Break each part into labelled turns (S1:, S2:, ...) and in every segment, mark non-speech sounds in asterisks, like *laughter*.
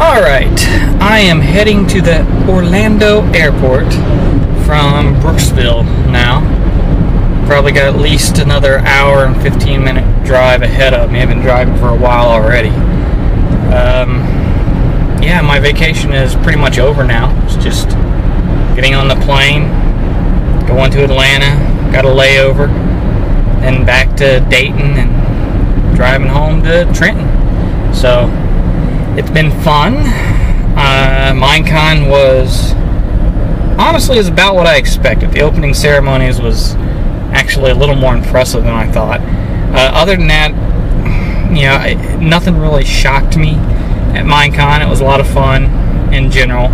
S1: Alright, I am heading to the Orlando airport from Brooksville now. Probably got at least another hour and 15 minute drive ahead of me. I've been driving for a while already. Um, yeah, my vacation is pretty much over now. It's just getting on the plane, going to Atlanta, got a layover, then back to Dayton and driving home to Trenton. So it's been fun. Uh, Minecon was honestly is about what I expected. The opening ceremonies was actually a little more impressive than I thought. Uh, other than that, you know, nothing really shocked me at Minecon. It was a lot of fun in general.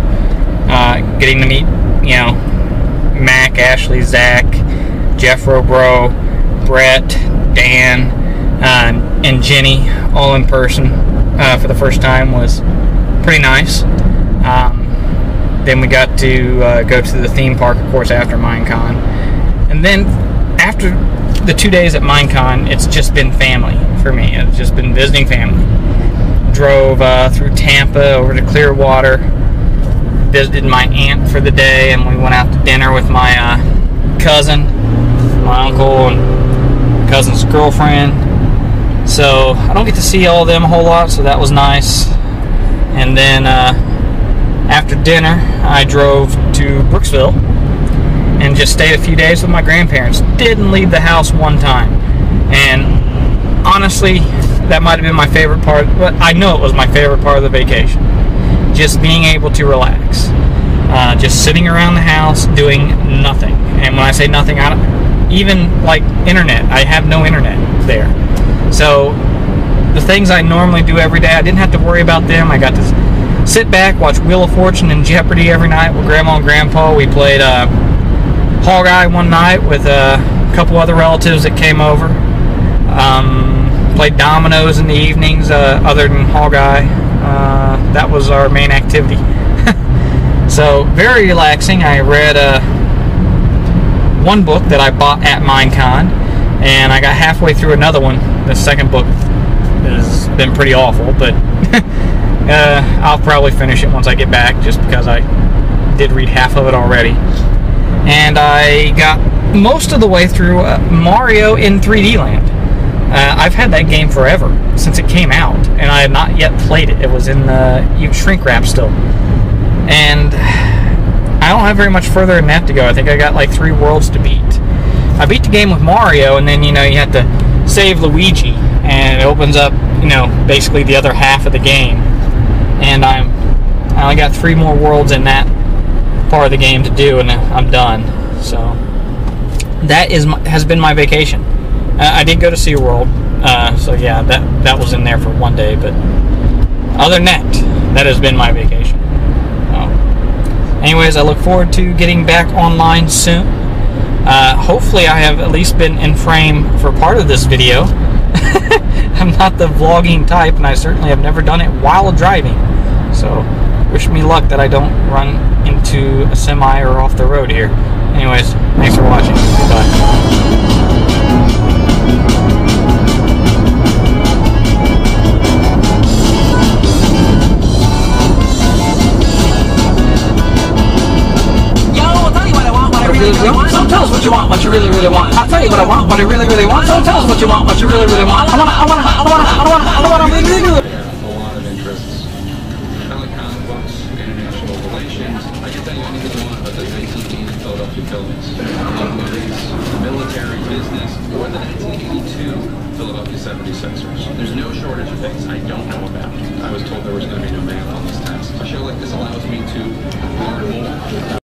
S1: Uh, getting to meet, you know, Mac, Ashley, Zach, Jeff Robro, Brett, Dan, uh, and Jenny all in person uh, for the first time was pretty nice. Um, then we got to uh, go to the theme park, of course, after Minecon. And then after the two days at Minecon, it's just been family for me. It's just been visiting family. Drove uh, through Tampa over to Clearwater, visited my aunt for the day, and we went out to dinner with my uh, cousin, my uncle, and cousin's girlfriend. So I don't get to see all of them a whole lot, so that was nice. And then uh, after dinner, I drove to Brooksville and just stayed a few days with my grandparents. Didn't leave the house one time. And honestly, that might have been my favorite part, but I know it was my favorite part of the vacation. Just being able to relax. Uh, just sitting around the house doing nothing. And when I say nothing, I don't, even like internet, I have no internet there. So the things I normally do every day, I didn't have to worry about them. I got to sit back, watch Wheel of Fortune and Jeopardy every night with Grandma and Grandpa. We played uh, Hog-Eye one night with a couple other relatives that came over. Um, played dominoes in the evenings, uh, other than Hog-Eye. Uh, that was our main activity. *laughs* so very relaxing. I read uh, one book that I bought at Minecon, and I got halfway through another one. The second book has been pretty awful, but *laughs* uh, I'll probably finish it once I get back, just because I did read half of it already and I got most of the way through uh, Mario in 3D Land. Uh, I've had that game forever since it came out, and I have not yet played it. It was in the shrink wrap still, and I don't have very much further than that to go. I think I got like three worlds to beat. I beat the game with Mario, and then you know you have to save Luigi, and it opens up you know basically the other half of the game, and I'm I only got three more worlds in that part of the game to do, and I'm done. So that is my, has been my vacation. Uh, I did go to SeaWorld, uh, so yeah, that that was in there for one day. But other than that, that has been my vacation. Anyways, I look forward to getting back online soon. Uh, hopefully, I have at least been in frame for part of this video. *laughs* I'm not the vlogging type, and I certainly have never done it while driving. So wish me luck that I don't run into a semi or off the road here. Anyways, thanks for watching. Bye.
S2: So tell us what you want, what you really, really want. I'll tell you what I want, what I really, really want. So tell us what you want, what you really, really want. I wanna, I wanna, I wanna, I wanna, I wanna, really, really, really.
S3: I want 1980 Philadelphia Phillies. Love movies, military, business, or the 1982 Philadelphia 76ers. There's no shortage of things I don't know about. I was told there was going to be no math on this. A show like this allows me to